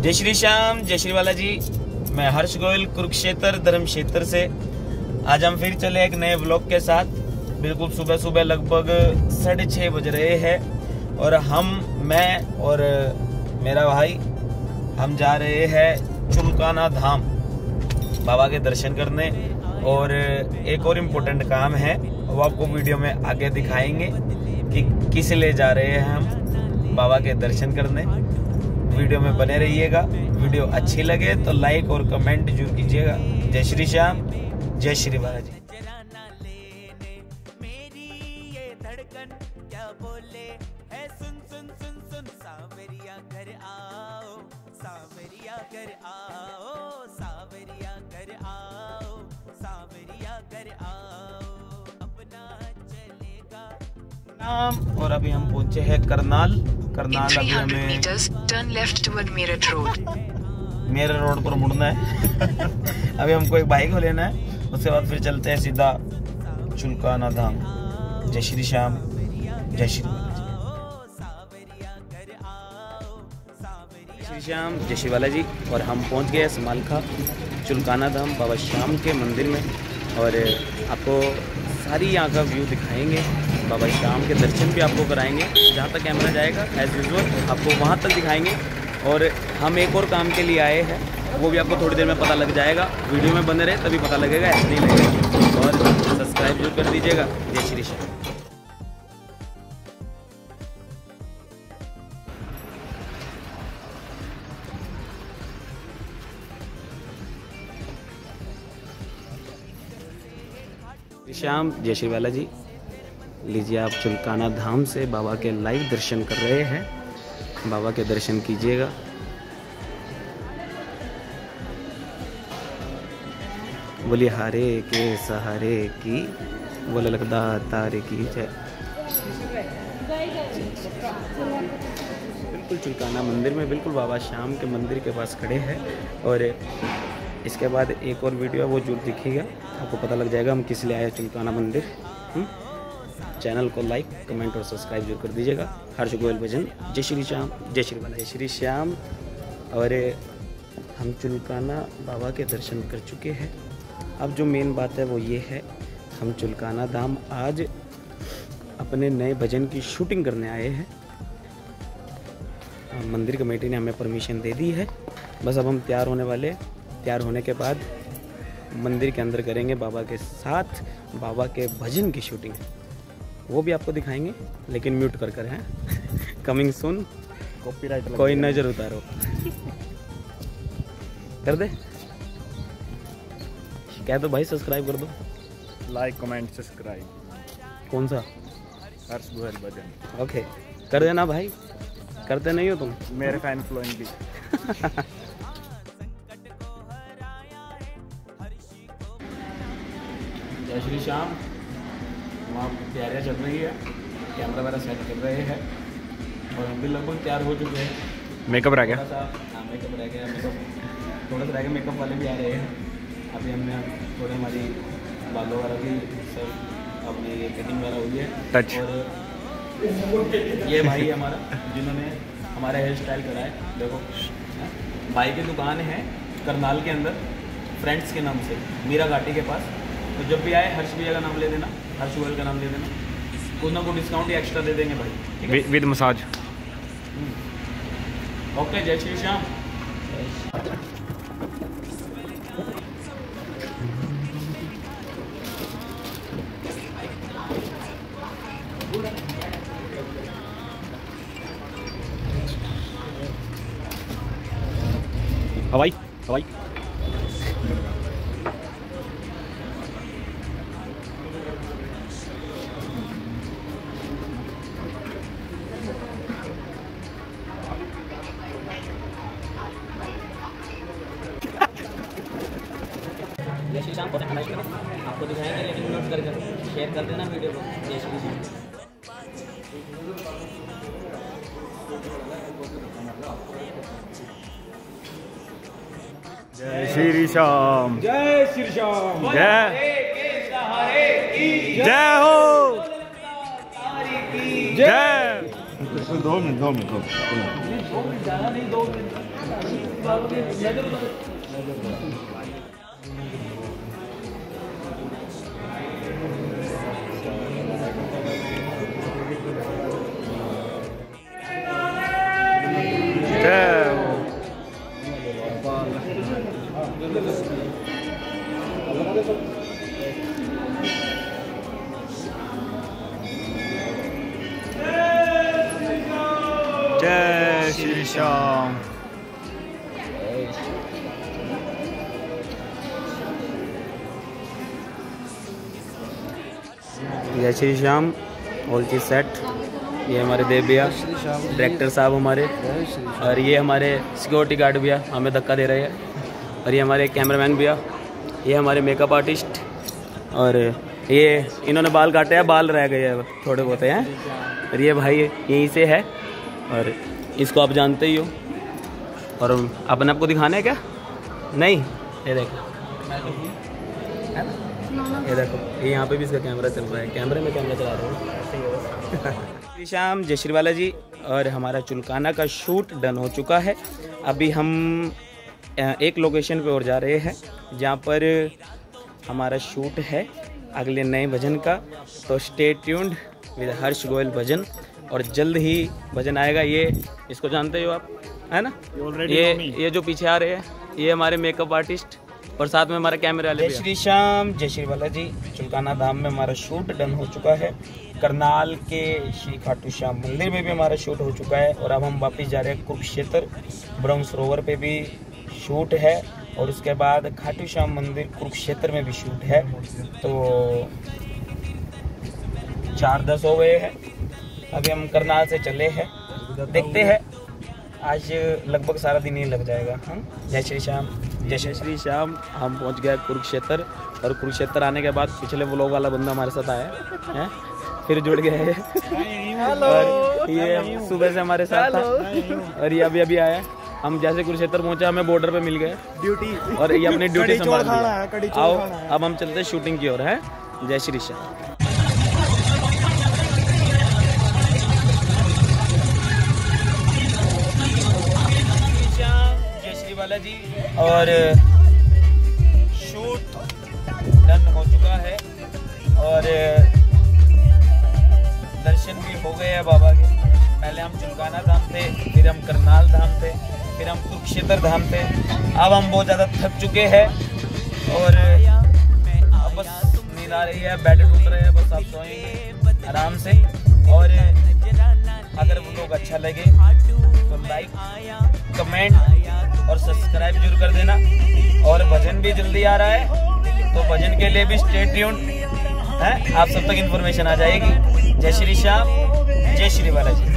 जय श्री श्याम, जय श्री बालाजी। मैं हर्ष गोयल, कुरुक्षेत्र, धर्म क्षेत्र से। आज हम फिर चले एक नए ब्लॉग के साथ। बिल्कुल सुबह सुबह लगभग साढ़े छः बज रहे हैं। और हम, मैं और मेरा भाई, हम जा रहे हैं चुलकाना धाम। बाबा के दर्शन करने। और एक और इम्पोर्टेंट काम है, वो आपको वीडियो में आगे दिखाएँगे कि किस ले जा रहे हैं हम बाबा के दर्शन करने। वीडियो में बने रहिएगा। वीडियो अच्छी लगे तो लाइक और कमेंट ज़रूर कीजिएगा। जय श्री श्याम जय श्री बालाजी। घर आओ सावरिया घर आओ सावरिया घर आओ अपना चलेगा। नाम और अभी हम पहुँचे हैं करनाल। करनाल अभी हमें. मेरे रोड पर मुड़ना है। अभी हमको एक बाइक को लेना है। उसके बाद फिर चलते हैं सीधा चुलकाना धाम जय श्री श्याम। जय श्री बालाजी श्री श्याम। जय श्री बालाजी। और हम पहुँच गए समालखा चुलकाना धाम बाबा श्याम के मंदिर में। और आपको सारी यहाँ का व्यू दिखाएँगे। बाबा श्याम के दर्शन भी आपको कराएँगे, जहाँ तक कैमरा जाएगा एज यूजल आपको वहाँ तक दिखाएँगे। और हम एक और काम के लिए आए हैं, वो भी आपको थोड़ी देर में पता लग जाएगा। वीडियो में बने रहे, तभी पता लगेगा, ऐसे नहीं लगेगा। और सब्सक्राइब ज़रूर कर दीजिएगा। जय श्री श्याम श्याम, जय श्री बाला जी लीजिए आप चुलकाना धाम से बाबा के लाइव दर्शन कर रहे हैं। बाबा के दर्शन कीजिएगा। बोलिए, हारे के सहारे की, बोले लगदा तारे की जय। बिल्कुल चुलकाना मंदिर में, बिल्कुल बाबा श्याम के मंदिर के पास खड़े हैं। और इसके बाद एक और वीडियो है, वो ज़रूर दिखेगा आपको पता लग जाएगा हम किस लिए आए हैं चुलकाना मंदिर। हम्म? चैनल को लाइक कमेंट और सब्सक्राइब ज़रूर कर दीजिएगा। हर्ष गोयल भजन जय श्री श्याम जय श्री जय श्री श्याम। और हम चुलकाना बाबा के दर्शन कर चुके हैं। अब जो मेन बात है वो ये है हम चुलकाना धाम आज अपने नए भजन की शूटिंग करने आए हाँ, मंदिर कमेटी ने हमें परमिशन दे दी है। बस अब हम तैयार होने वाले तैयार होने के बाद मंदिर के अंदर करेंगे बाबा के साथ बाबा के भजन की शूटिंग वो भी आपको दिखाएँगे लेकिन म्यूट कर कर हैं। कमिंग सुन कॉपीराइट कोई नज़र उतारो। कर दे। कह दो भाई सब्सक्राइब कर दो। लाइक कमेंट सब्सक्राइब कौन सा? हर्ष गोयल भजन। ओके कर देना भाई। करते नहीं हो तुम। मेरे फ़ैन फॉलोइंग भी। जय श्री श्याम। वहाँ तैयारियाँ चल रही है। कैमरा वगैरह सेट कर रहे हैं। और हम भी लगभग तैयार हो चुके हैं। मेकअप रह गया? हाँ मेकअप रह गया मेकअप थोड़ा सा रह गया मेकअप वाले भी आ रहे हैं। अभी हमने थोड़े हमारी बालों वगैरह भी सब अपनी ये कटिंग वगैरह हुई है। Touch. और ये भाई है हमारा जिन्होंने हमारा हेयर स्टाइल कराया देखो हाँ, भाई की दुकान है करनाल के अंदर फ्रेंड्स के नाम से मीरा घाटी के पास। तो जब भी आए हर्ष भैया का नाम ले देना। हर्ष गोयल का नाम ले देना कुछ ना कुछ डिस्काउंट एक्स्ट्रा दे देंगे भाई विद मसाज ओके जय श्री श्याम। हवाई हवाई शेयर कर देना वीडियो को। जय श्री श्याम जय श्री श्याम। जय श्री श्याम। जय। जय हो। जय। दो मिनट दो मिनट दो मिनट। जय श्री जय श्री श्याम ऑल चीज़ सेट ये हमारे देव भैया डायरेक्टर साहब हमारे. और ये हमारे सिक्योरिटी गार्ड भैया, हमें धक्का दे रहे हैं. और ये हमारे कैमरामैन भैया, ये हमारे मेकअप आर्टिस्ट और ये इन्होंने बाल काटे हैं, बाल रह गए हैं थोड़े बहुत हैं. और ये भाई यहीं से है. और इसको आप जानते ही हो। और अपने आपको दिखाना है क्या? नहीं। ये देखो। ये देखो, ये यहाँ पे भी इसका कैमरा चल रहा है। कैमरे में कैमरा चला रहा हूँ। श्री श्याम, जय श्री जी और हमारा चुलकाना का शूट डन हो चुका है। अभी हम एक लोकेशन पे और जा रहे हैं, जहाँ पर हमारा शूट है अगले नए भजन का। तो stay tuned with Harsh Goyal भजन। और जल्द ही भजन आएगा ये इसको जानते हो आप है ना? ये ये जो पीछे आ रहे हैं ये हमारे मेकअप आर्टिस्ट और साथ में हमारा कैमरे वाले जय श्री श्याम जय श्री बालाजी चुलकाना धाम में हमारा शूट डन हो चुका है। करनाल के श्री खाटू श्याम मंदिर में भी हमारा शूट हो चुका है और अब हम वापस जा रहे हैं कुरुक्षेत्र ब्रह्म सरोवर पे भी शूट है और उसके बाद खाटू श्याम मंदिर कुरुक्षेत्र में भी शूट है। तो चार दस हो गए हैं। अभी हम करनाल से चले हैं। देखते हैं। आज लगभग सारा दिन ही लग जाएगा। हम जय श्री श्याम। जय श्री श्री श्याम। हम पहुँच गए कुरुक्षेत्र और कुरुक्षेत्र आने के बाद पिछले व्लॉग वाला बंदा हमारे साथ आया है। फिर जुड़ गए और ये सुबह से हमारे साथ था। और ये अभी अभी आया। हम जैसे कुरुक्षेत्र पहुँचे हमें बॉर्डर पे मिल गए। ड्यूटी और ये अपनी ड्यूटी संभाल। है, आओ अब हम चलते हैं शूटिंग की ओर है? जय श्री श्याम। और शूट डन हो चुका है। और दर्शन भी हो गए हैं बाबा के। पहले हम चुलकाना धाम थे, फिर हम करनाल धाम थे, फिर हम कुरुक्षेत्र धाम थे। अब हम बहुत ज़्यादा थक चुके हैं और बस नींद आ रही है, बेड टूट रहे हैं, बस आप सोएँगे आराम से। और अगर वो लोग अच्छा लगे तो लाइक कमेंट और सब्सक्राइब ज़रूर कर देना। और भजन भी जल्दी आ रहा है तो भजन के लिए भी स्टेट ट्यून है? आप सब तक इन्फॉर्मेशन आ जाएगी। जय श्री श्याम, जय श्री बालाजी।